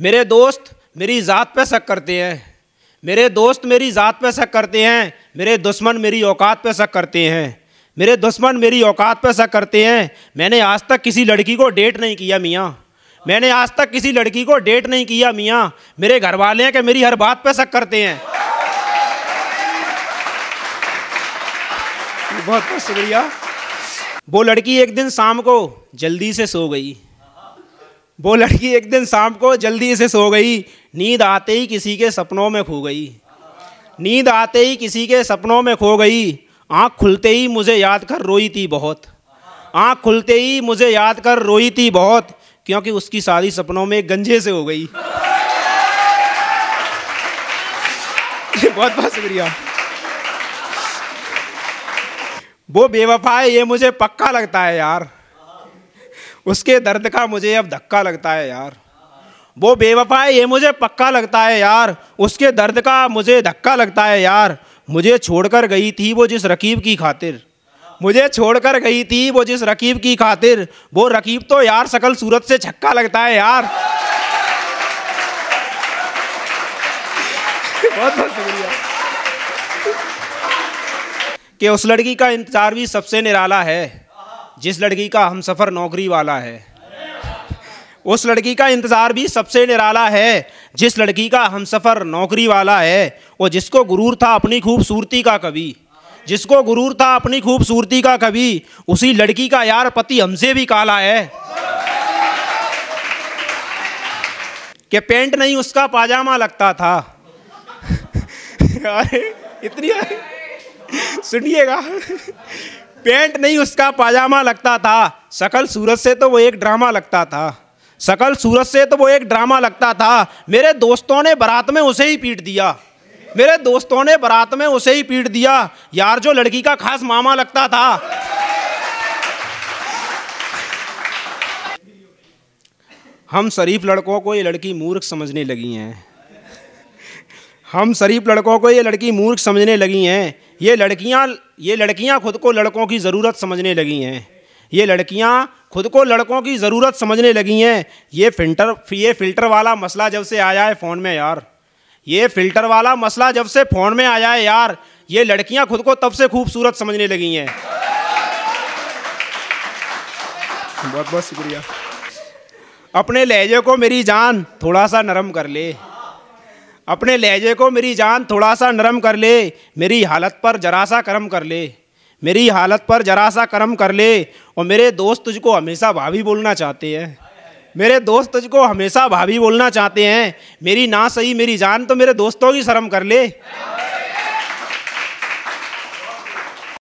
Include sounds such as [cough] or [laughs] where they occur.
मेरे दोस्त मेरी ज़ात पे शक करते हैं। मेरे दोस्त मेरी ज़ात पे शक करते हैं। मेरे दुश्मन मेरी औकात पे शक करते हैं। मेरे दुश्मन मेरी औकात पे शक करते हैं। मैंने आज तक किसी लड़की को डेट नहीं किया मियाँ। मैंने आज तक किसी लड़की को डेट नहीं किया मियाँ। मेरे घर वाले हैं कि मेरी हर बात पे शक करते हैं। बहुत बहुत शुक्रिया। वो लड़की एक दिन शाम को जल्दी से सो गई। वो लड़की एक दिन शाम को जल्दी से सो गई। नींद आते ही किसी के सपनों में खो गई। नींद आते ही किसी के सपनों में खो गई। आँख खुलते ही मुझे याद कर रोई थी बहुत। आँख खुलते ही मुझे याद कर रोई थी बहुत, क्योंकि उसकी शादी सपनों में गंजे से हो गई। [laughs] बहुत बहुत शुक्रिया। वो बेवफा है, ये मुझे पक्का लगता है यार। उसके दर्द का मुझे अब धक्का लगता है यार। वो बेवफा है, ये मुझे पक्का लगता है यार। उसके दर्द का मुझे धक्का लगता है यार। मुझे छोड़कर गई थी वो जिस रकीब की खातिर। मुझे छोड़कर गई थी वो जिस रकीब की खातिर। वो रकीब तो यार सकल सूरत से छक्का लगता है यार। बहुत बहुत शुक्रिया। कि उस लड़की का इंतज़ार भी सबसे निराला है। जिस लड़की का हम सफ़र नौकरी वाला है, उस लड़की का इंतज़ार भी सबसे निराला है। जिस लड़की का हम सफ़र नौकरी वाला है और जिसको गुरूर था अपनी खूबसूरती का कभी जिसको गुरूर था अपनी खूबसूरती का कभी उसी लड़की का यार पति हमसे भी काला है। कि पेंट नहीं, उसका पाजामा लगता था। [laughs] अरे, इतनी सुनिएगा। पेंट नहीं उसका पाजामा लगता था। सकल सूरत से तो वो एक ड्रामा लगता था। सकल सूरत से तो वो एक ड्रामा लगता था। मेरे दोस्तों ने बारात में उसे ही पीट दिया। मेरे दोस्तों ने बारात में उसे ही पीट दिया। यार, जो लड़की का खास मामा लगता था। हम शरीफ लड़कों को ये लड़की मूर्ख समझने लगी हैं। हम शरीफ लड़कों को ये लड़की मूर्ख समझने लगी हैं। ये लड़कियाँ ये लड़कियाँ खुद को लड़कों की ज़रूरत समझने लगी हैं। ये लड़कियाँ खुद को लड़कों की ज़रूरत समझने लगी हैं। ये फ़िल्टर ये फ़िल्टर वाला मसला जब से आया है फ़ोन में यार। ये फ़िल्टर वाला मसला जब से फ़ोन में आया है यार। ये लड़कियाँ खुद को तब से खूबसूरत समझने लगी हैं। बहुत बहुत शुक्रिया। अपने लहजे को मेरी जान थोड़ा सा नरम कर ले। अपने लहजे को मेरी जान थोड़ा सा नरम कर ले, मेरी हालत पर जरा सा करम कर ले, मेरी हालत पर जरा सा करम कर ले, और मेरे दोस्त तुझको हमेशा भाभी बोलना चाहते हैं। मेरे दोस्त तुझको हमेशा भाभी बोलना चाहते हैं, मेरी ना सही मेरी जान तो मेरे दोस्तों की शर्म कर ले।